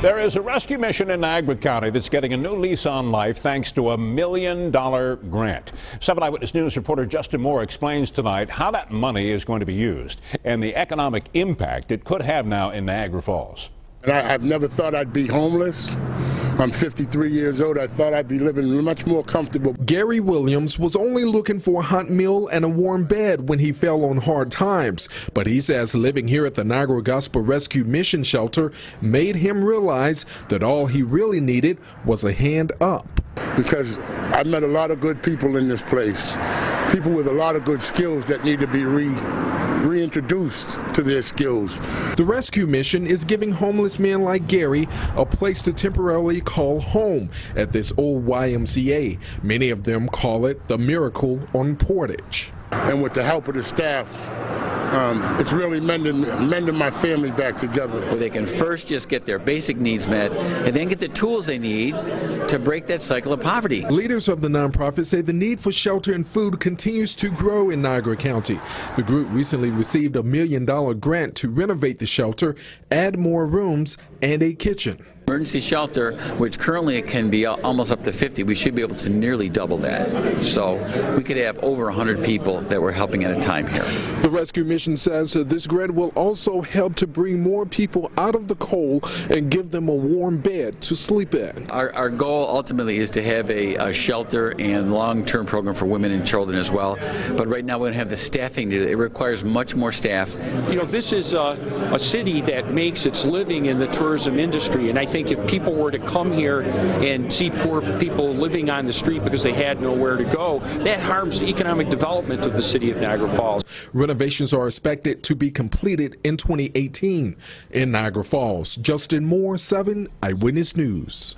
There is a rescue mission in Niagara County that's getting a new lease on life thanks to a million dollar grant. 7 Eyewitness News reporter Justin Moore explains tonight how that money is going to be used and the economic impact it could have now in Niagara Falls. And I, have never thought I'd be homeless. I'm 53 years old. I thought I'd be living much more comfortable. Gary Williams was only looking for a hot meal and a warm bed when he fell on hard times. But he says living here at the Niagara Gospel Rescue Mission Shelter made him realize that all he really needed was a hand up. Because I met a lot of good people in this place, people with a lot of good skills that need to be re reintroduced to their skills. The rescue mission is giving homeless men like Gary a place to temporarily call home at this old YMCA. Many of them call it the Miracle on Portage. And with the help of the staff, um, it's really mending, mending my family back together. Where they can first just get their basic needs met and then get the tools they need to break that cycle of poverty. Leaders of the nonprofit say the need for shelter and food continues to grow in Niagara County. The group recently received a million dollar grant to renovate the shelter, add more rooms, and a kitchen. Emergency shelter, which currently can be almost up to 50, we should be able to nearly double that. So we could have over 100 people that we're helping at a time here. The rescue mission says this grant will also help to bring more people out of the cold and give them a warm bed to sleep in. Our, our goal ultimately is to have a, a shelter and long-term program for women and children as well. But right now we don't have the staffing to do it. It requires much more staff. You know, this is a, a city that makes its living in the tourism industry, and I think think if people were to come here and see poor people living on the street because they had nowhere to go, that harms the economic development of the city of Niagara Falls. Renovations are expected to be completed in 2018 in Niagara Falls. Justin Moore, 7 Eyewitness News.